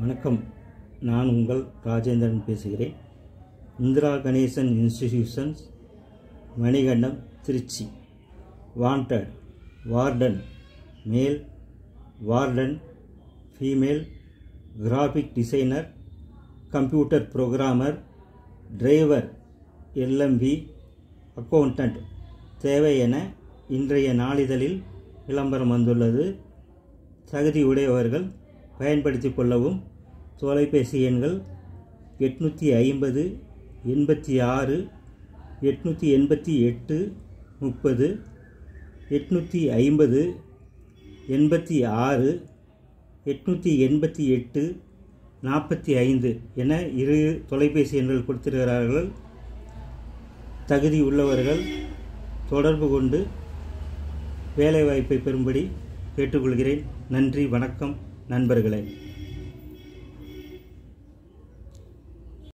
வணக்கம். நான் உங்கள் ராஜேந்திரன் பேசுகிறேன். Indira Ganesan institutions Manikandam Trichy. Wanted warden male warden female graphic designer computer programmer driver LMP accountant தேவை என இன்றைய நாளிதழில் விளம்பரம் வந்துள்ளது. தகுதியுடையவர்கள் உடையவர்கள் பயன்படுத்திக் கொள்ளவும். தொலைபேசி எண்கள் எட்நூற்றி ஐம்பது எண்பத்தி ஆறு எட்நூற்றி எண்பத்தி எட்டு முப்பது எட்நூற்றி ஐம்பது எண்பத்தி ஆறு எட்நூற்றி எண்பத்தி எட்டு நாற்பத்தி ஐந்து என இரு தொலைபேசி எண்கள் கொடுத்திருக்கிறார்கள். தகுதி உள்ளவர்கள் தொடர்பு கொண்டு வேலைவாய்ப்பை பெறும்படி கேட்டுக்கொள்கிறேன். நன்றி வணக்கம். நண்பர்களே.